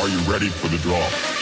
Are you ready for the draw?